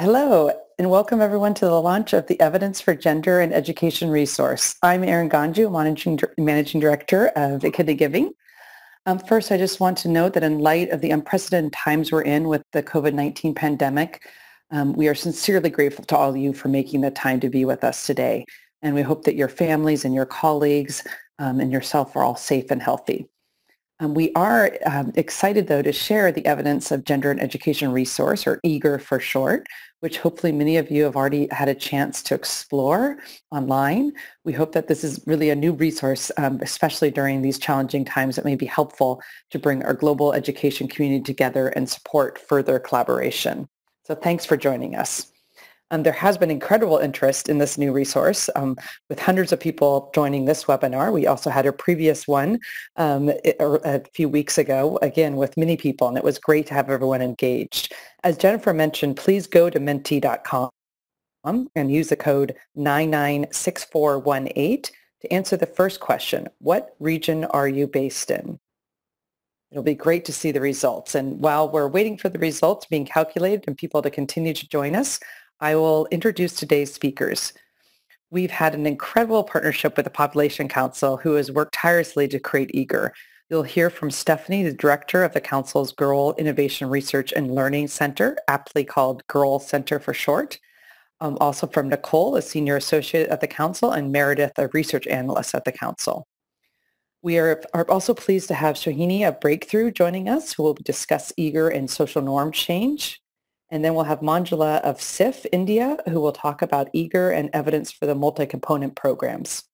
Hello, and welcome everyone to the launch of the Evidence for Gender and Education resource. I'm Erin Ganju, Managing, Managing Director of Echidna Giving. Um, first, I just want to note that in light of the unprecedented times we're in with the COVID-19 pandemic, um, we are sincerely grateful to all of you for making the time to be with us today. And we hope that your families and your colleagues um, and yourself are all safe and healthy. Um, we are um, excited, though, to share the evidence of Gender and Education Resource, or EGER for short, which hopefully many of you have already had a chance to explore online. We hope that this is really a new resource, um, especially during these challenging times that may be helpful to bring our global education community together and support further collaboration. So thanks for joining us. Um, there has been incredible interest in this new resource um, with hundreds of people joining this webinar. We also had a previous one um, a few weeks ago, again, with many people, and it was great to have everyone engaged. As Jennifer mentioned, please go to menti.com and use the code 996418 to answer the first question. What region are you based in? It'll be great to see the results. And while we're waiting for the results being calculated and people to continue to join us, I will introduce today's speakers. We've had an incredible partnership with the Population Council who has worked tirelessly to create EGER. You'll hear from Stephanie, the director of the Council's Girl Innovation Research and Learning Center, aptly called Girl Center for short. Um, also from Nicole, a senior associate at the Council, and Meredith, a research analyst at the Council. We are, are also pleased to have Sohini of Breakthrough joining us, who will discuss EGER and social norm change. And then we'll have Manjula of CIFF India, who will talk about EGER and evidence for the multi-component programs.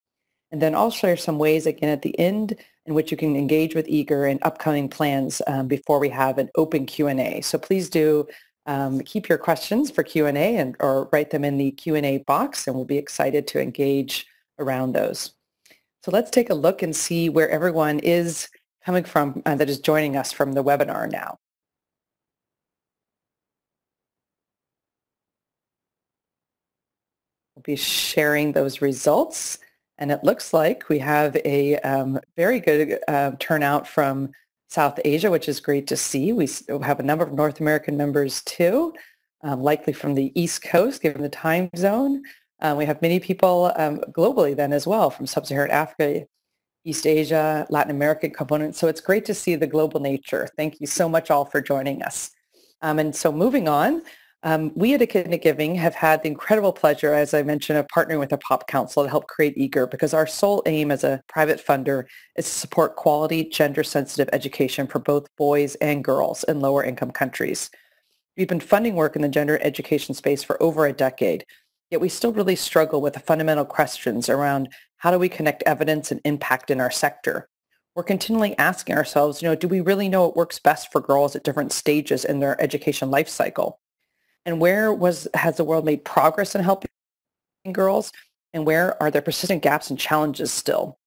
And then I'll share some ways again at the end in which you can engage with EGER and upcoming plans um, before we have an open Q&A. So please do um, keep your questions for Q&A and or write them in the Q&A box and we'll be excited to engage around those. So let's take a look and see where everyone is coming from uh, that is joining us from the webinar now. Be sharing those results. And it looks like we have a um, very good uh, turnout from South Asia, which is great to see. We have a number of North American members too, um, likely from the East Coast, given the time zone. Uh, we have many people um, globally then as well, from Sub-Saharan Africa, East Asia, Latin American components. So it's great to see the global nature. Thank you so much all for joining us. Um, and so moving on, um, we at Echidna Giving have had the incredible pleasure, as I mentioned, of partnering with the POP Council to help create EGER because our sole aim as a private funder is to support quality, gender-sensitive education for both boys and girls in lower income countries. We've been funding work in the gender education space for over a decade, yet we still really struggle with the fundamental questions around how do we connect evidence and impact in our sector. We're continually asking ourselves, you know, do we really know what works best for girls at different stages in their education life cycle? And where was has the world made progress in helping girls? And where are there persistent gaps and challenges still?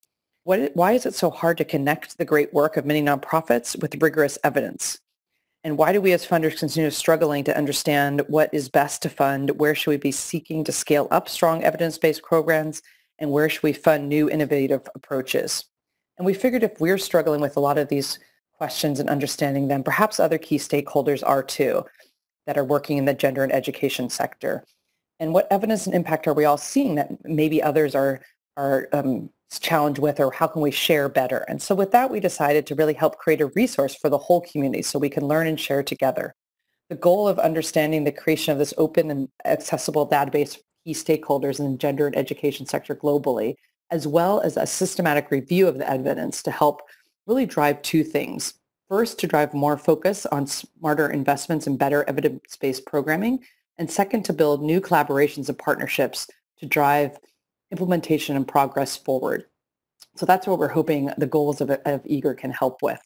What, why is it so hard to connect the great work of many nonprofits with rigorous evidence? And why do we as funders continue struggling to understand what is best to fund? Where should we be seeking to scale up strong evidence-based programs? And where should we fund new innovative approaches? And we figured if we're struggling with a lot of these questions and understanding them, perhaps other key stakeholders are too that are working in the gender and education sector. And what evidence and impact are we all seeing that maybe others are, are um, challenged with or how can we share better? And so with that, we decided to really help create a resource for the whole community so we can learn and share together. The goal of understanding the creation of this open and accessible database for key stakeholders in the gender and education sector globally, as well as a systematic review of the evidence to help really drive two things. First, to drive more focus on smarter investments and better evidence-based programming. And second, to build new collaborations and partnerships to drive implementation and progress forward. So that's what we're hoping the goals of, of EGER can help with.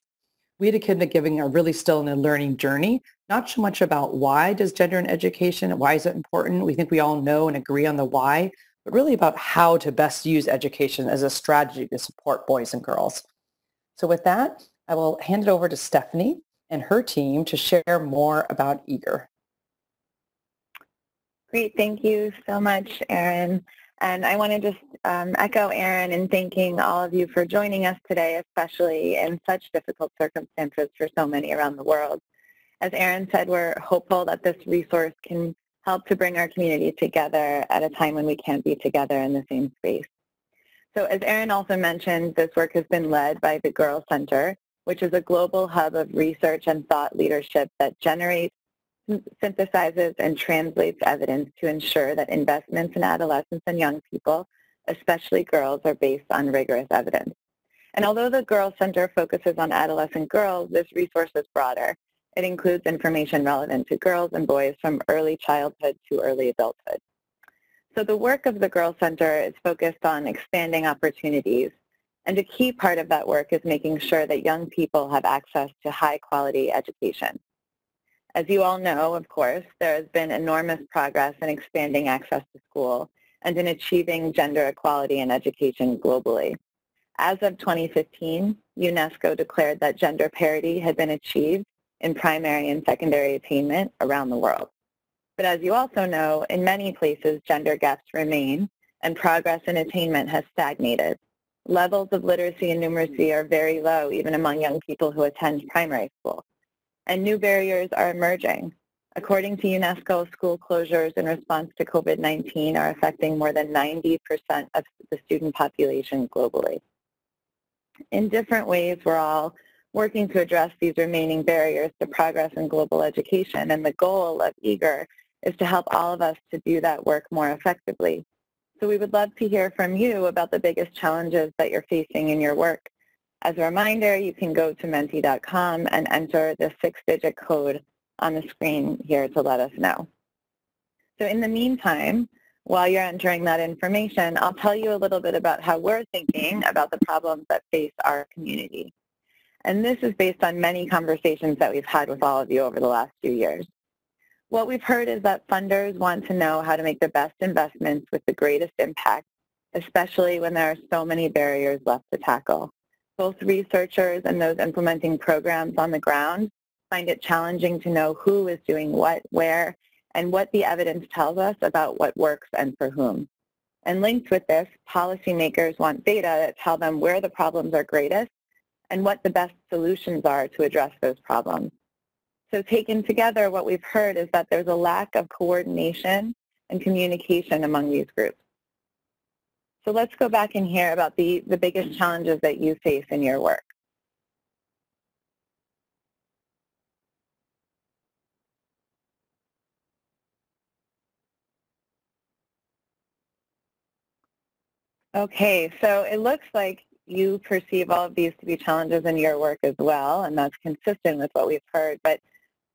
We at Echidna Giving are really still in a learning journey, not so much about why does gender in education, why is it important? We think we all know and agree on the why, but really about how to best use education as a strategy to support boys and girls. So with that, I will hand it over to Stephanie and her team to share more about EGER. Great, thank you so much, Erin. And I want to just um, echo Erin in thanking all of you for joining us today, especially in such difficult circumstances for so many around the world. As Erin said, we're hopeful that this resource can help to bring our community together at a time when we can't be together in the same space. So as Erin also mentioned, this work has been led by the Girl Center, which is a global hub of research and thought leadership that generates, synthesizes, and translates evidence to ensure that investments in adolescents and young people, especially girls, are based on rigorous evidence. And although the Girl Center focuses on adolescent girls, this resource is broader. It includes information relevant to girls and boys from early childhood to early adulthood. So the work of the Girl Center is focused on expanding opportunities. And a key part of that work is making sure that young people have access to high quality education. As you all know, of course, there has been enormous progress in expanding access to school and in achieving gender equality in education globally. As of 2015, UNESCO declared that gender parity had been achieved in primary and secondary attainment around the world. But as you also know, in many places, gender gaps remain and progress in attainment has stagnated. Levels of literacy and numeracy are very low, even among young people who attend primary school. And new barriers are emerging. According to UNESCO, school closures in response to COVID-19 are affecting more than 90% of the student population globally. In different ways, we're all working to address these remaining barriers to progress in global education, and the goal of EGER is to help all of us to do that work more effectively. So we would love to hear from you about the biggest challenges that you're facing in your work. As a reminder, you can go to menti.com and enter the six-digit code on the screen here to let us know. So in the meantime, while you're entering that information, I'll tell you a little bit about how we're thinking about the problems that face our community. And this is based on many conversations that we've had with all of you over the last few years. What we've heard is that funders want to know how to make the best investments with the greatest impact, especially when there are so many barriers left to tackle. Both researchers and those implementing programs on the ground find it challenging to know who is doing what, where, and what the evidence tells us about what works and for whom. And linked with this, policymakers want data that tell them where the problems are greatest and what the best solutions are to address those problems. So taken together, what we've heard is that there's a lack of coordination and communication among these groups. So let's go back and hear about the, the biggest challenges that you face in your work. Okay, so it looks like you perceive all of these to be challenges in your work as well, and that's consistent with what we've heard. But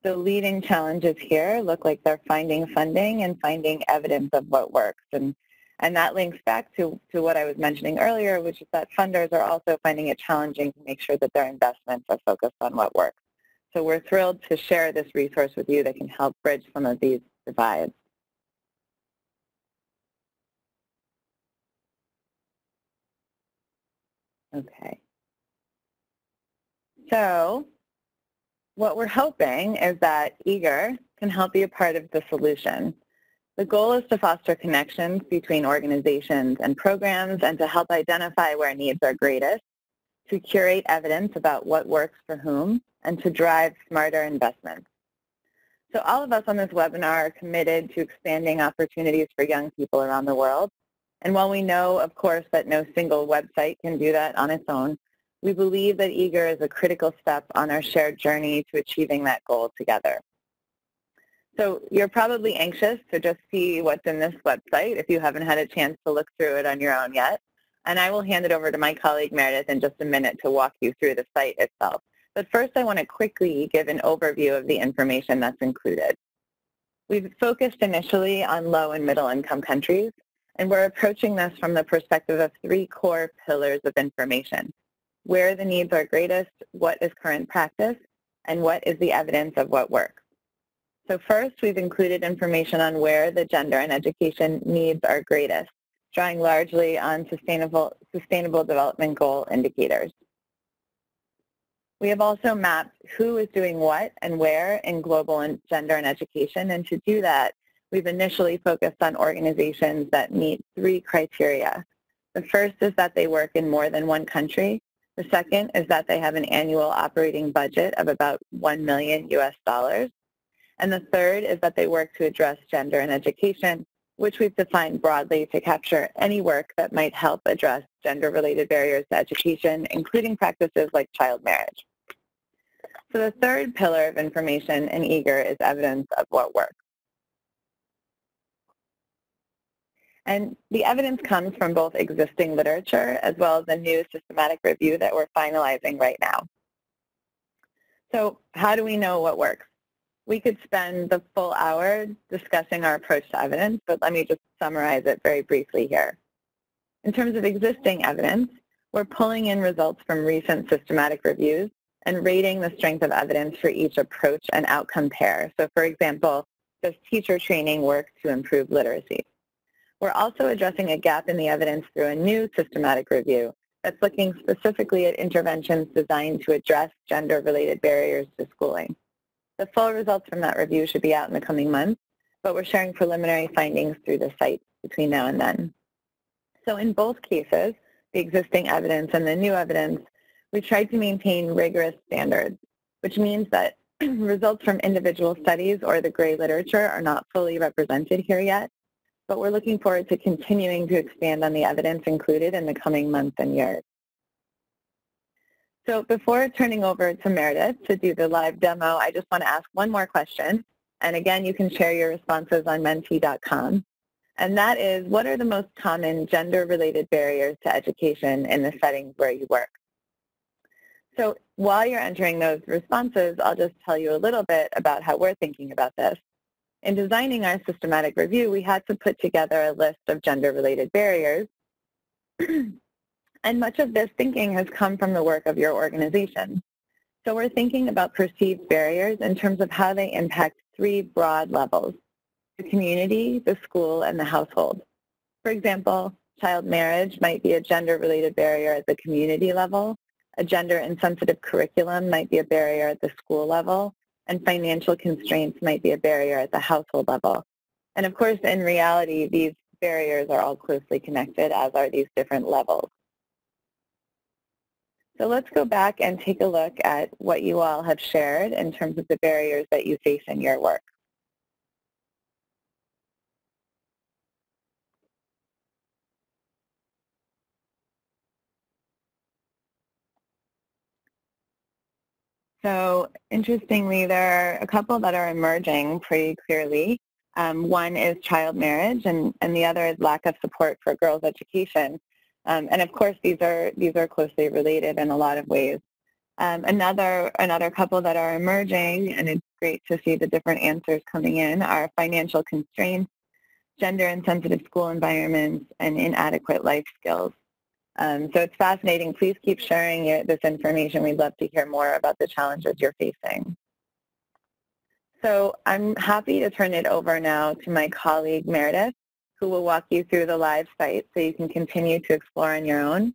the leading challenges here look like they're finding funding and finding evidence of what works. And, and that links back to, to what I was mentioning earlier, which is that funders are also finding it challenging to make sure that their investments are focused on what works. So we're thrilled to share this resource with you that can help bridge some of these divides. Okay. So what we're hoping is that EGER can help be a part of the solution. The goal is to foster connections between organizations and programs and to help identify where needs are greatest, to curate evidence about what works for whom, and to drive smarter investments. So all of us on this webinar are committed to expanding opportunities for young people around the world. And while we know, of course, that no single website can do that on its own, we believe that EGER is a critical step on our shared journey to achieving that goal together. So you're probably anxious to just see what's in this website if you haven't had a chance to look through it on your own yet. And I will hand it over to my colleague Meredith in just a minute to walk you through the site itself. But first I want to quickly give an overview of the information that's included. We've focused initially on low and middle income countries, and we're approaching this from the perspective of three core pillars of information where the needs are greatest, what is current practice, and what is the evidence of what works. So first, we've included information on where the gender and education needs are greatest, drawing largely on sustainable, sustainable development goal indicators. We have also mapped who is doing what and where in global and gender and education, and to do that, we've initially focused on organizations that meet three criteria. The first is that they work in more than one country, the second is that they have an annual operating budget of about 1 million US dollars. And the third is that they work to address gender in education, which we've defined broadly to capture any work that might help address gender-related barriers to education, including practices like child marriage. So the third pillar of information in EGER is evidence of what works. And the evidence comes from both existing literature as well as a new systematic review that we're finalizing right now. So how do we know what works? We could spend the full hour discussing our approach to evidence, but let me just summarize it very briefly here. In terms of existing evidence, we're pulling in results from recent systematic reviews and rating the strength of evidence for each approach and outcome pair. So for example, does teacher training work to improve literacy? We're also addressing a gap in the evidence through a new systematic review that's looking specifically at interventions designed to address gender-related barriers to schooling. The full results from that review should be out in the coming months, but we're sharing preliminary findings through the site between now and then. So in both cases, the existing evidence and the new evidence we tried to maintain rigorous standards, which means that results from individual studies or the gray literature are not fully represented here yet, but we're looking forward to continuing to expand on the evidence included in the coming months and years. So before turning over to Meredith to do the live demo, I just want to ask one more question. And again, you can share your responses on menti.com. And that is, what are the most common gender-related barriers to education in the settings where you work? So while you're entering those responses, I'll just tell you a little bit about how we're thinking about this. In designing our systematic review, we had to put together a list of gender-related barriers. and much of this thinking has come from the work of your organization. So we're thinking about perceived barriers in terms of how they impact three broad levels, the community, the school, and the household. For example, child marriage might be a gender-related barrier at the community level, a gender insensitive curriculum might be a barrier at the school level, and financial constraints might be a barrier at the household level. And of course, in reality, these barriers are all closely connected, as are these different levels. So let's go back and take a look at what you all have shared in terms of the barriers that you face in your work. So interestingly, there are a couple that are emerging pretty clearly. Um, one is child marriage, and, and the other is lack of support for girls' education. Um, and of course, these are these are closely related in a lot of ways. Um, another another couple that are emerging, and it's great to see the different answers coming in, are financial constraints, gender-insensitive school environments, and inadequate life skills. Um, so it's fascinating. Please keep sharing your, this information. We'd love to hear more about the challenges you're facing. So I'm happy to turn it over now to my colleague Meredith, who will walk you through the live site so you can continue to explore on your own.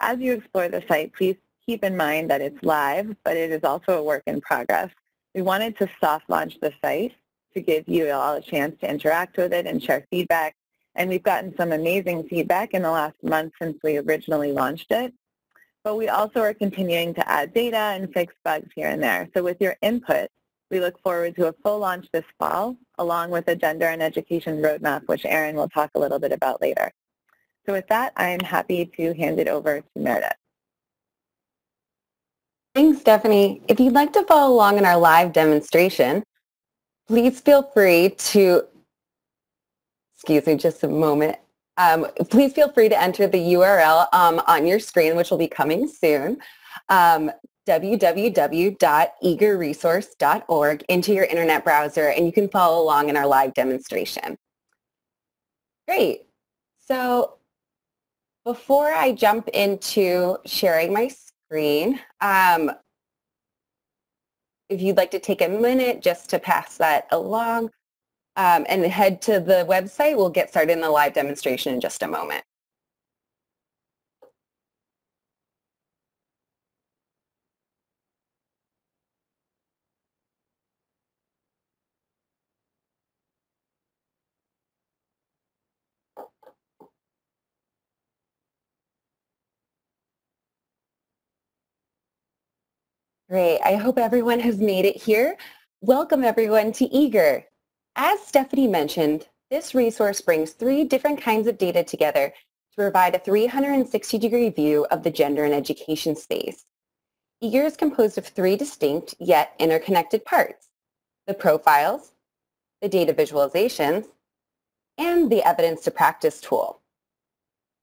As you explore the site, please keep in mind that it's live, but it is also a work in progress. We wanted to soft launch the site to give you all a chance to interact with it and share feedback and we've gotten some amazing feedback in the last month since we originally launched it. But we also are continuing to add data and fix bugs here and there. So with your input, we look forward to a full launch this fall, along with a gender and education roadmap, which Erin will talk a little bit about later. So with that, I'm happy to hand it over to Meredith. Thanks, Stephanie. If you'd like to follow along in our live demonstration, please feel free to excuse me just a moment. Um, please feel free to enter the URL um, on your screen, which will be coming soon, um, www.eagerresource.org into your internet browser, and you can follow along in our live demonstration. Great. So before I jump into sharing my screen, um, if you'd like to take a minute just to pass that along, um, and head to the website. We'll get started in the live demonstration in just a moment. Great. I hope everyone has made it here. Welcome everyone to EGER. As Stephanie mentioned, this resource brings three different kinds of data together to provide a 360 degree view of the gender and education space. EGER is composed of three distinct yet interconnected parts, the profiles, the data visualizations, and the evidence to practice tool.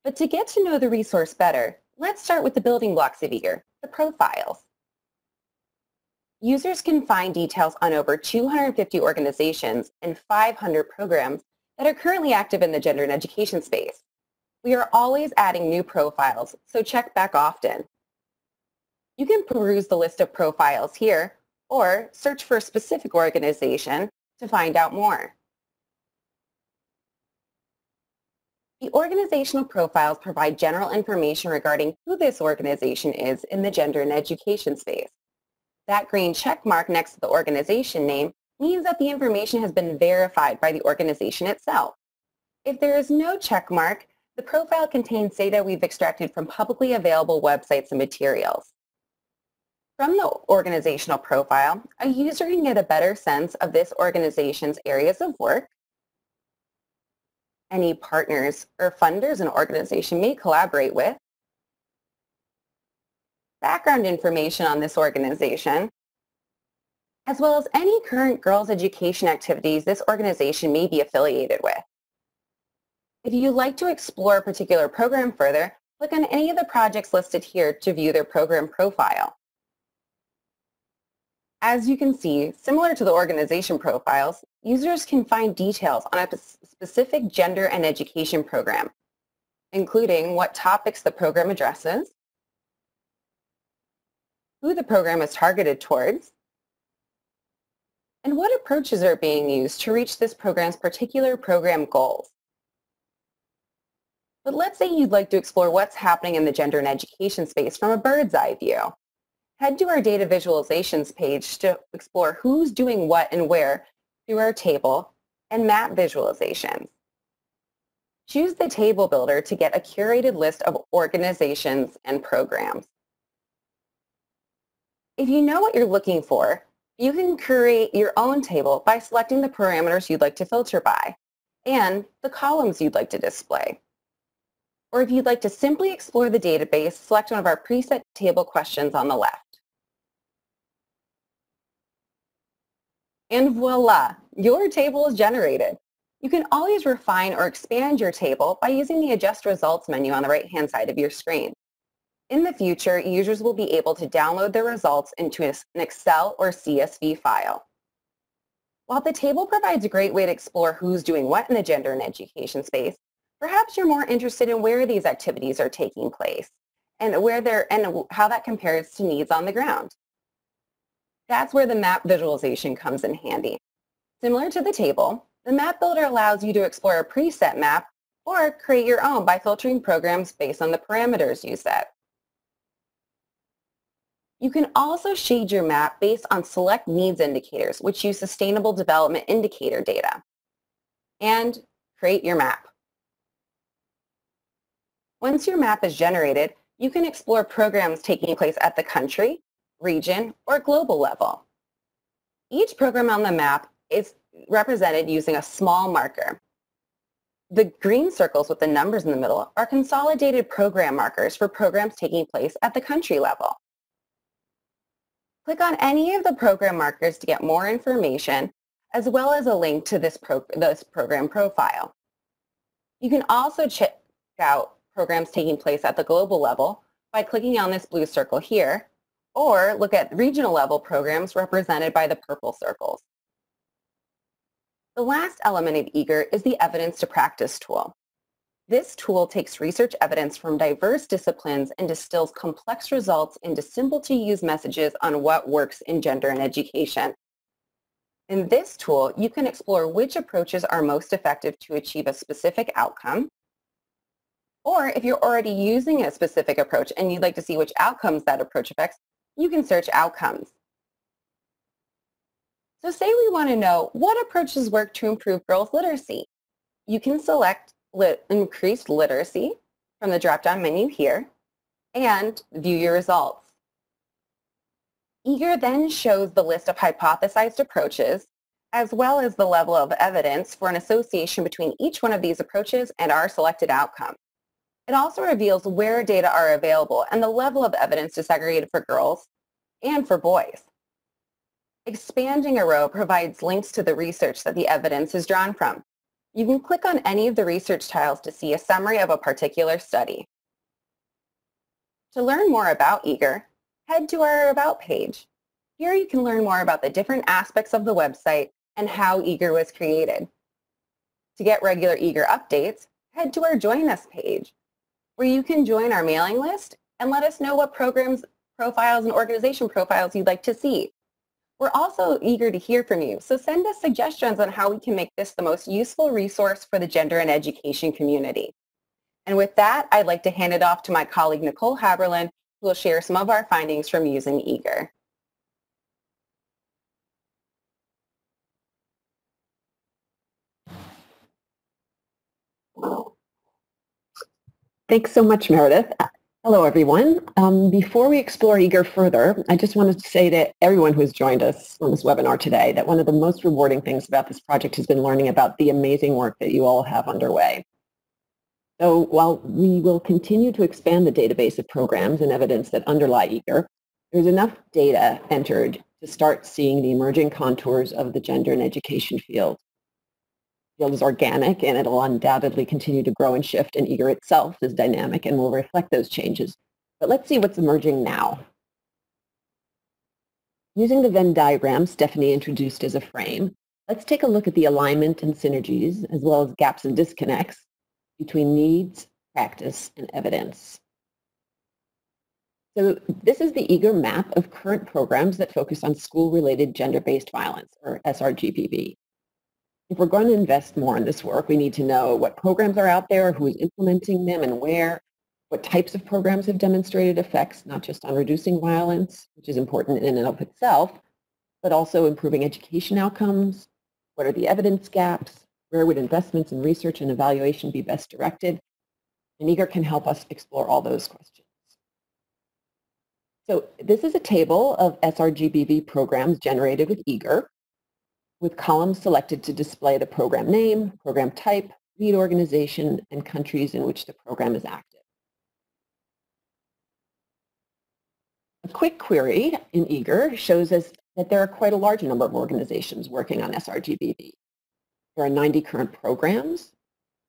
But to get to know the resource better, let's start with the building blocks of EGER, the profiles. Users can find details on over 250 organizations and 500 programs that are currently active in the gender and education space. We are always adding new profiles, so check back often. You can peruse the list of profiles here or search for a specific organization to find out more. The organizational profiles provide general information regarding who this organization is in the gender and education space. That green check mark next to the organization name means that the information has been verified by the organization itself. If there is no check mark, the profile contains data we've extracted from publicly available websites and materials. From the organizational profile, a user can get a better sense of this organization's areas of work, any partners or funders an organization may collaborate with, background information on this organization, as well as any current girls' education activities this organization may be affiliated with. If you'd like to explore a particular program further, click on any of the projects listed here to view their program profile. As you can see, similar to the organization profiles, users can find details on a specific gender and education program, including what topics the program addresses, who the program is targeted towards, and what approaches are being used to reach this program's particular program goals. But let's say you'd like to explore what's happening in the gender and education space from a bird's eye view head to our data visualizations page to explore who's doing what and where through our table and map visualizations. Choose the table builder to get a curated list of organizations and programs. If you know what you're looking for, you can create your own table by selecting the parameters you'd like to filter by and the columns you'd like to display. Or if you'd like to simply explore the database, select one of our preset table questions on the left. And voila, your table is generated. You can always refine or expand your table by using the Adjust Results menu on the right-hand side of your screen. In the future, users will be able to download their results into an Excel or CSV file. While the table provides a great way to explore who's doing what in the gender and education space, perhaps you're more interested in where these activities are taking place and where they're and how that compares to needs on the ground. That's where the map visualization comes in handy. Similar to the table, the map builder allows you to explore a preset map or create your own by filtering programs based on the parameters you set. You can also shade your map based on select needs indicators, which use Sustainable Development Indicator data. And create your map. Once your map is generated, you can explore programs taking place at the country, region, or global level. Each program on the map is represented using a small marker. The green circles with the numbers in the middle are consolidated program markers for programs taking place at the country level. Click on any of the program markers to get more information as well as a link to this, pro this program profile. You can also check out programs taking place at the global level by clicking on this blue circle here or look at regional level programs represented by the purple circles. The last element of EGER is the evidence to practice tool. This tool takes research evidence from diverse disciplines and distills complex results into simple to use messages on what works in gender and education. In this tool, you can explore which approaches are most effective to achieve a specific outcome. Or if you're already using a specific approach and you'd like to see which outcomes that approach affects, you can search outcomes. So say we want to know what approaches work to improve girls' literacy. You can select lit increased literacy from the drop-down menu here and view your results. EGER then shows the list of hypothesized approaches as well as the level of evidence for an association between each one of these approaches and our selected outcome. It also reveals where data are available and the level of evidence disaggregated for girls and for boys. Expanding a row provides links to the research that the evidence is drawn from. You can click on any of the research tiles to see a summary of a particular study. To learn more about EGER, head to our About page. Here you can learn more about the different aspects of the website and how EGER was created. To get regular EGER updates, head to our Join Us page, where you can join our mailing list and let us know what programs, profiles, and organization profiles you'd like to see. We're also eager to hear from you, so send us suggestions on how we can make this the most useful resource for the gender and education community. And with that, I'd like to hand it off to my colleague Nicole Haberland, who will share some of our findings from using EGER. Thanks so much, Meredith. Hello, everyone. Um, before we explore EGER further, I just wanted to say to everyone who has joined us on this webinar today that one of the most rewarding things about this project has been learning about the amazing work that you all have underway. So while we will continue to expand the database of programs and evidence that underlie EGER, there's enough data entered to start seeing the emerging contours of the gender and education field field is organic and it'll undoubtedly continue to grow and shift and EGER itself is dynamic and will reflect those changes. But let's see what's emerging now. Using the Venn diagram Stephanie introduced as a frame, let's take a look at the alignment and synergies as well as gaps and disconnects between needs, practice, and evidence. So this is the EGER map of current programs that focus on school-related gender-based violence, or SRGBV if we're going to invest more in this work, we need to know what programs are out there, who is implementing them and where, what types of programs have demonstrated effects, not just on reducing violence, which is important in and of itself, but also improving education outcomes, what are the evidence gaps, where would investments in research and evaluation be best directed, and EGER can help us explore all those questions. So this is a table of SRGBV programs generated with EGER with columns selected to display the program name, program type, lead organization, and countries in which the program is active. A quick query in EGER shows us that there are quite a large number of organizations working on SRGBV. There are 90 current programs,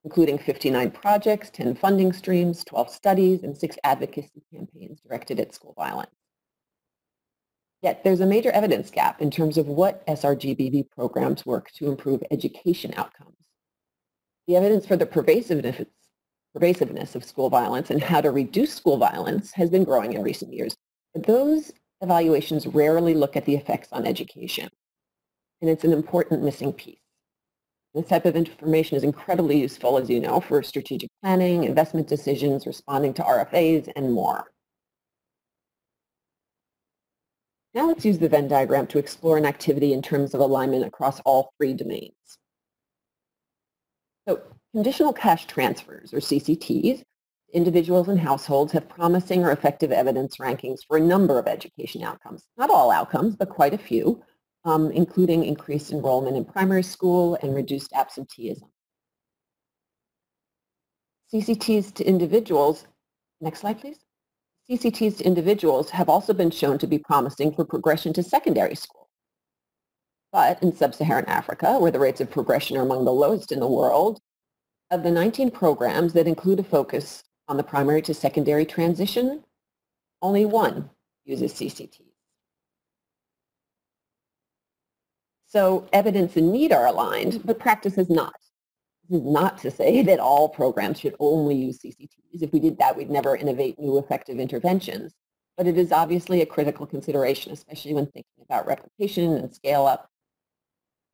including 59 projects, 10 funding streams, 12 studies, and six advocacy campaigns directed at school violence. Yet there's a major evidence gap in terms of what SRGBV programs work to improve education outcomes. The evidence for the pervasiveness, pervasiveness of school violence and how to reduce school violence has been growing in recent years. But those evaluations rarely look at the effects on education. And it's an important missing piece. This type of information is incredibly useful, as you know, for strategic planning, investment decisions, responding to RFAs, and more. Now let's use the Venn diagram to explore an activity in terms of alignment across all three domains. So conditional cash transfers, or CCTs, individuals and households have promising or effective evidence rankings for a number of education outcomes. Not all outcomes, but quite a few, um, including increased enrollment in primary school and reduced absenteeism. CCTs to individuals, next slide please. CCTs to individuals have also been shown to be promising for progression to secondary school. But in sub-Saharan Africa, where the rates of progression are among the lowest in the world, of the 19 programs that include a focus on the primary to secondary transition, only one uses CCTs. So evidence and need are aligned, but practice is not. This is not to say that all programs should only use CCTs. If we did that, we'd never innovate new effective interventions. But it is obviously a critical consideration, especially when thinking about replication and scale up.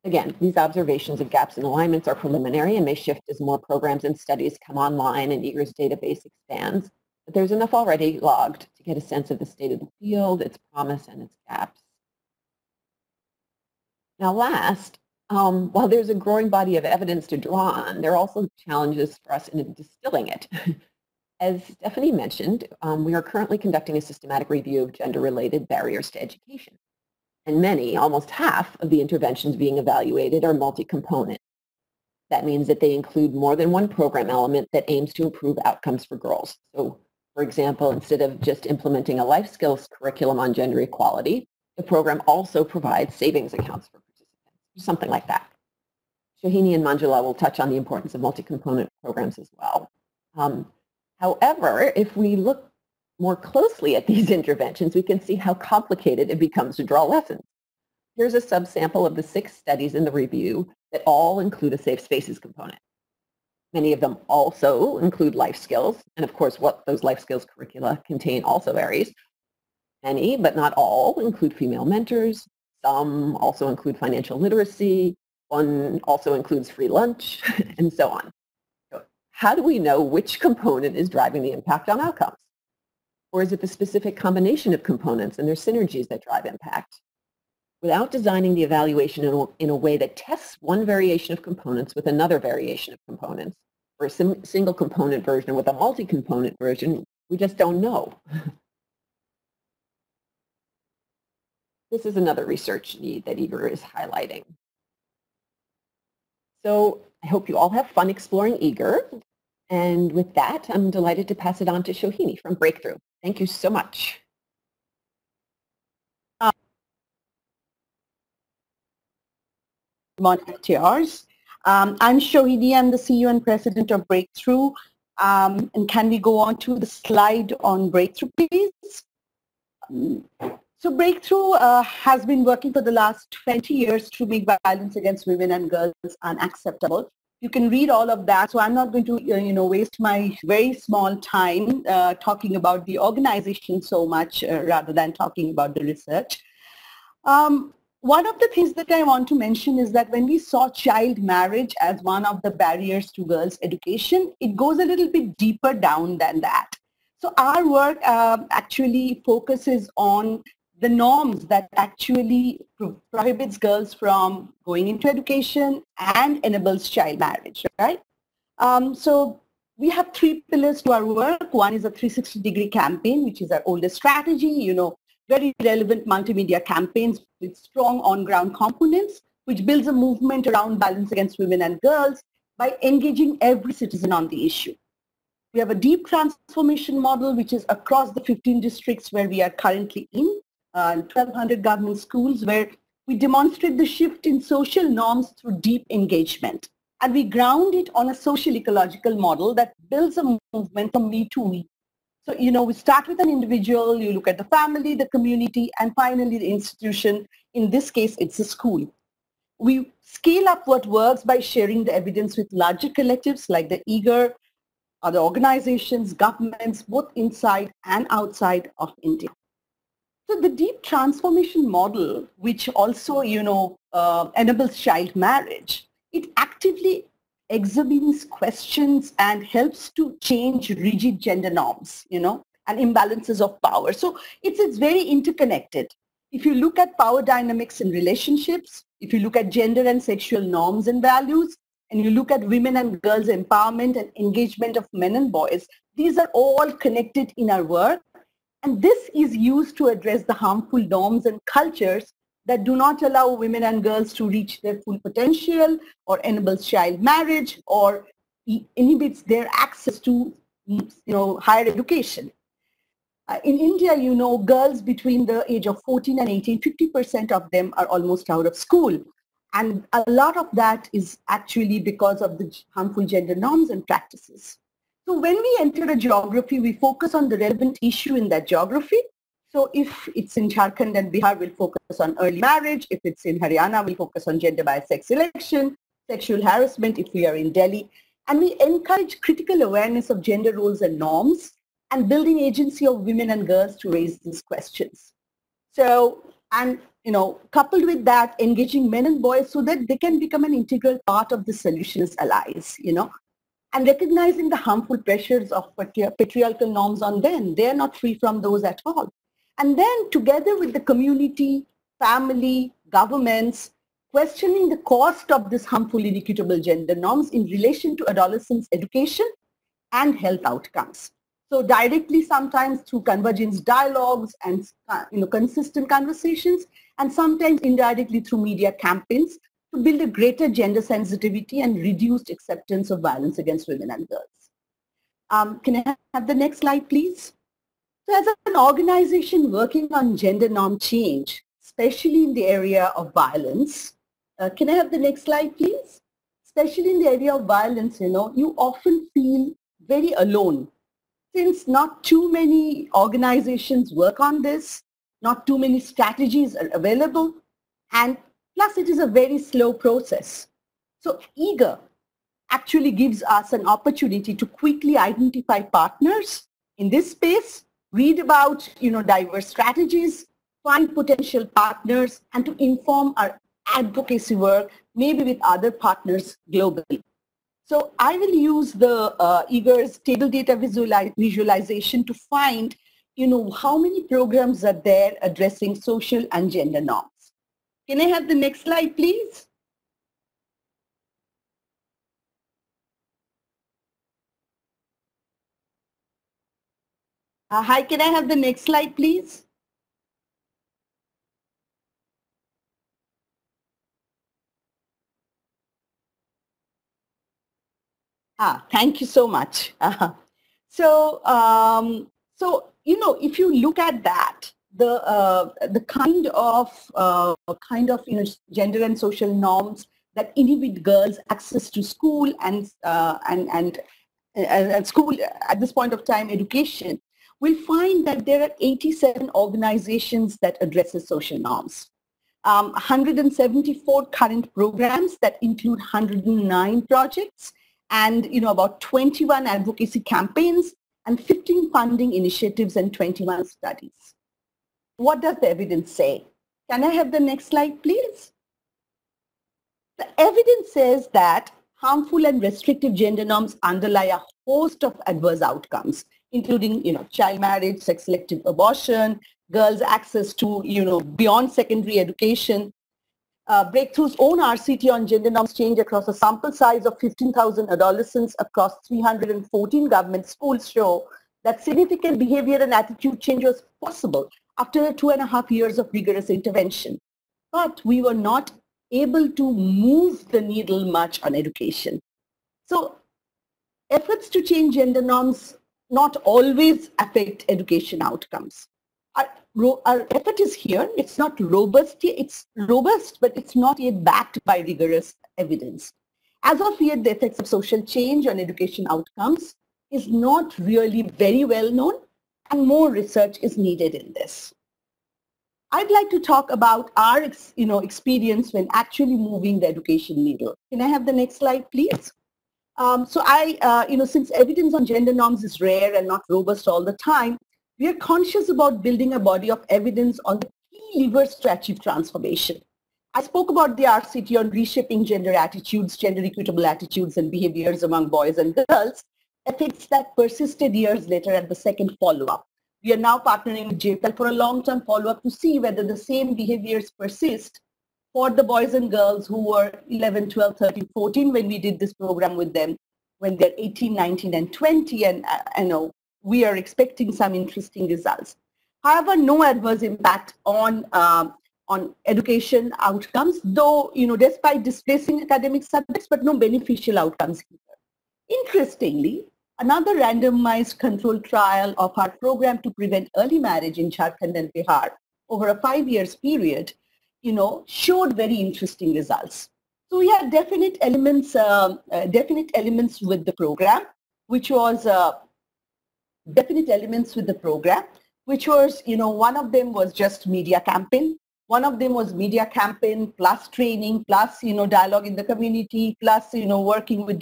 Again, these observations of gaps and alignments are preliminary and may shift as more programs and studies come online and EGER's database expands. But there's enough already logged to get a sense of the state of the field, its promise, and its gaps. Now last, um, while there's a growing body of evidence to draw on, there are also challenges for us in distilling it. As Stephanie mentioned, um, we are currently conducting a systematic review of gender-related barriers to education. And many, almost half, of the interventions being evaluated are multi-component. That means that they include more than one program element that aims to improve outcomes for girls. So, for example, instead of just implementing a life skills curriculum on gender equality, the program also provides savings accounts for something like that. Sohini and Manjula will touch on the importance of multi-component programs as well. Um, however, if we look more closely at these interventions, we can see how complicated it becomes to draw lessons. Here's a subsample of the six studies in the review that all include a safe spaces component. Many of them also include life skills, and of course what those life skills curricula contain also varies. Many, but not all, include female mentors. Some also include financial literacy. One also includes free lunch, and so on. So how do we know which component is driving the impact on outcomes? Or is it the specific combination of components and their synergies that drive impact? Without designing the evaluation in a, in a way that tests one variation of components with another variation of components, or a sim, single component version with a multi-component version, we just don't know. this is another research need that EGER is highlighting. So I hope you all have fun exploring EGER. And with that, I'm delighted to pass it on to Sohini from Breakthrough. Thank you so much. morning to. Um, I'm Sohini, I'm the CEO and President of Breakthrough. Um, and can we go on to the slide on Breakthrough, please? So Breakthrough uh, has been working for the last 20 years to make violence against women and girls unacceptable. You can read all of that, so I'm not going to uh, you know, waste my very small time uh, talking about the organization so much uh, rather than talking about the research. Um, one of the things that I want to mention is that when we saw child marriage as one of the barriers to girls' education, it goes a little bit deeper down than that. So our work um, actually focuses on the norms that actually pro prohibits girls from going into education and enables child marriage, right? Um, so we have three pillars to our work. One is a 360 degree campaign, which is our oldest strategy. You know, very relevant multimedia campaigns with strong on-ground components, which builds a movement around violence against women and girls by engaging every citizen on the issue. We have a deep transformation model, which is across the 15 districts where we are currently in, uh, 1,200 government schools, where we demonstrate the shift in social norms through deep engagement. And we ground it on a social ecological model that builds a movement from me to we so, you know, we start with an individual, you look at the family, the community, and finally the institution. In this case, it's a school. We scale up what works by sharing the evidence with larger collectives like the EGER, other organizations, governments, both inside and outside of India. So the deep transformation model, which also, you know, uh, enables child marriage, it actively examines questions and helps to change rigid gender norms, you know, and imbalances of power. So it's, it's very interconnected. If you look at power dynamics in relationships, if you look at gender and sexual norms and values, and you look at women and girls empowerment and engagement of men and boys, these are all connected in our work. And this is used to address the harmful norms and cultures that do not allow women and girls to reach their full potential or enables child marriage or inhibits their access to you know, higher education. Uh, in India, you know, girls between the age of 14 and 18, 50% of them are almost out of school. And a lot of that is actually because of the harmful gender norms and practices. So when we enter a geography, we focus on the relevant issue in that geography so if it's in Jharkhand and Bihar, we'll focus on early marriage. If it's in Haryana, we'll focus on gender bias sex selection, sexual harassment if we are in Delhi. And we encourage critical awareness of gender roles and norms and building agency of women and girls to raise these questions. So, and you know, coupled with that, engaging men and boys so that they can become an integral part of the solution as allies, you know, and recognizing the harmful pressures of patriarchal norms on them. They're not free from those at all. And then together with the community, family, governments, questioning the cost of this harmful inequitable gender norms in relation to adolescents' education and health outcomes. So directly sometimes through convergence dialogues and uh, you know, consistent conversations and sometimes indirectly through media campaigns to build a greater gender sensitivity and reduced acceptance of violence against women and girls. Um, can I have the next slide, please? So as an organization working on gender norm change, especially in the area of violence, uh, can I have the next slide, please? Especially in the area of violence, you know, you often feel very alone since not too many organizations work on this, not too many strategies are available, and plus it is a very slow process. So EGER actually gives us an opportunity to quickly identify partners in this space, read about you know, diverse strategies, find potential partners, and to inform our advocacy work, maybe with other partners globally. So I will use the uh, EGER's table data visualization to find, you know, how many programs are there addressing social and gender norms. Can I have the next slide, please? Uh, hi, can I have the next slide, please? Ah, thank you so much. Uh, so, um, so you know, if you look at that, the uh, the kind of uh, kind of you know gender and social norms that inhibit girls' access to school and uh, and and and school at this point of time education, we'll find that there are 87 organizations that addresses social norms. Um, 174 current programs that include 109 projects and you know about 21 advocacy campaigns and 15 funding initiatives and 21 studies. What does the evidence say? Can I have the next slide, please? The evidence says that harmful and restrictive gender norms underlie a host of adverse outcomes, including, you know, child marriage, sex-selective abortion, girls' access to, you know, beyond secondary education, uh, Breakthrough's own RCT on gender norms change across a sample size of 15,000 adolescents across 314 government schools show that significant behavior and attitude change was possible after two and a half years of rigorous intervention. But we were not able to move the needle much on education. So efforts to change gender norms not always affect education outcomes our effort is here. It's not robust. It's robust, but it's not yet backed by rigorous evidence. As of yet, the effects of social change on education outcomes is not really very well known and more research is needed in this. I'd like to talk about our you know, experience when actually moving the education needle. Can I have the next slide, please? Um, so I, uh, you know, since evidence on gender norms is rare and not robust all the time, we are conscious about building a body of evidence on the key levers to achieve transformation. I spoke about the RCT on reshaping gender attitudes, gender equitable attitudes and behaviors among boys and girls, effects that persisted years later at the second follow-up. We are now partnering with J-PAL for a long-term follow-up to see whether the same behaviors persist for the boys and girls who were 11, 12, 13, 14 when we did this program with them when they're 18, 19, and 20. And uh, know we are expecting some interesting results. However, no adverse impact on um, on education outcomes, though, you know, despite displacing academic subjects, but no beneficial outcomes here. Interestingly, another randomized controlled trial of our program to prevent early marriage in Jharkhand and Bihar over a five years period, you know, showed very interesting results. So we had definite elements, uh, uh, definite elements with the program, which was uh, definite elements with the program, which was, you know, one of them was just media campaign. One of them was media campaign plus training plus, you know, dialogue in the community plus, you know, working with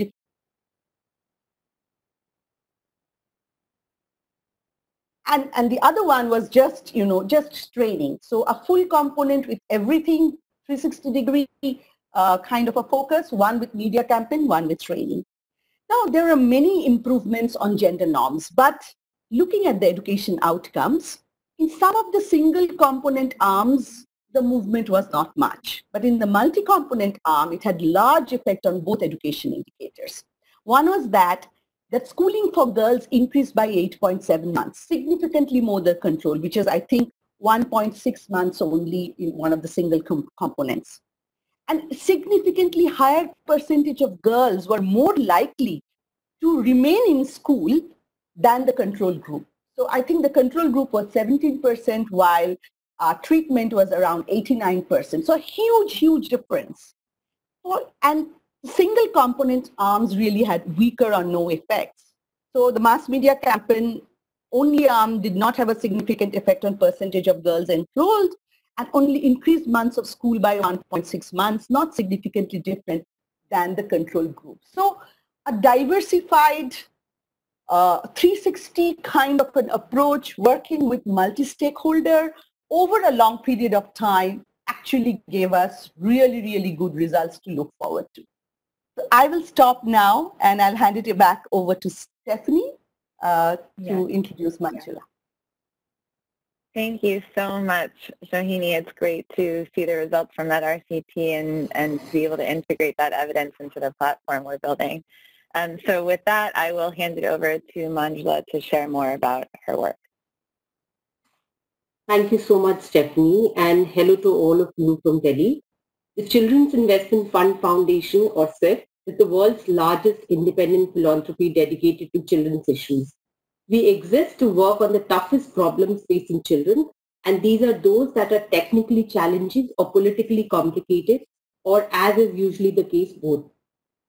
and and the other one was just you know just training so a full component with everything 360 degree uh, kind of a focus one with media campaign one with training now, there are many improvements on gender norms, but looking at the education outcomes, in some of the single component arms, the movement was not much. But in the multi-component arm, it had large effect on both education indicators. One was that that schooling for girls increased by 8.7 months, significantly more than control, which is, I think, 1.6 months only in one of the single com components. And significantly higher percentage of girls were more likely to remain in school than the control group. So I think the control group was 17% while uh, treatment was around 89%. So a huge, huge difference. and single component arms really had weaker or no effects. So the mass media campaign only arm did not have a significant effect on percentage of girls enrolled and only increased months of school by 1.6 months, not significantly different than the control group. So a diversified uh, 360 kind of an approach working with multi-stakeholder over a long period of time actually gave us really, really good results to look forward to. So I will stop now and I'll hand it back over to Stephanie uh, to introduce Manjula. Thank you so much, Sohini. It's great to see the results from that RCT and, and to be able to integrate that evidence into the platform we're building. Um, so with that, I will hand it over to Manjula to share more about her work. Thank you so much, Stephanie, and hello to all of you from Delhi. The Children's Investment Fund Foundation, or CIFF, is the world's largest independent philanthropy dedicated to children's issues. We exist to work on the toughest problems facing children, and these are those that are technically challenging or politically complicated, or as is usually the case, both.